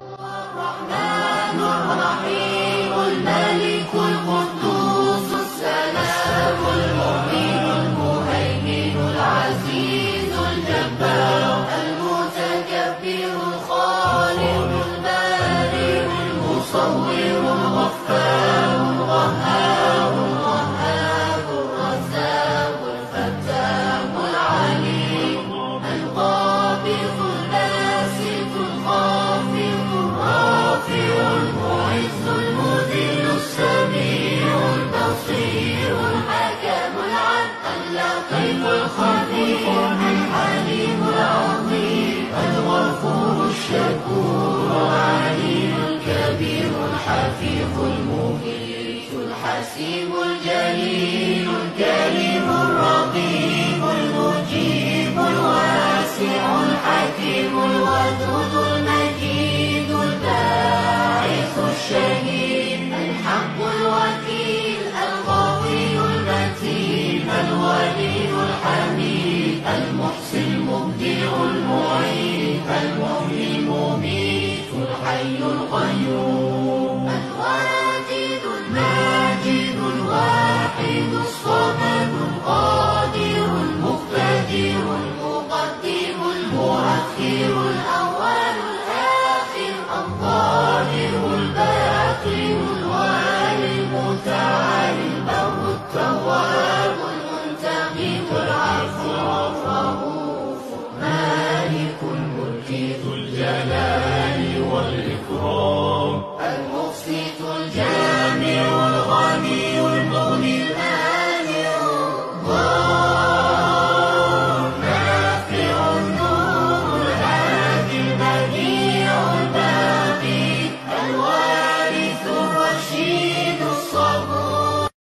الرحمن الرحيم الملك القدوس السلام المؤمن المهيمن العزيز الجبار المتكبر الخالق البارئ المصور الغفار الخبير الحليم العظيم الغفور الشكور العليم الكبير الحفيظ المميت الحسيب الجليل المحصي المبدئ المعين المحيي المميت الحي القيوم الواجد الماجد الواحد الصمد القادر المقتدر المقدم المؤخر Yeah, la.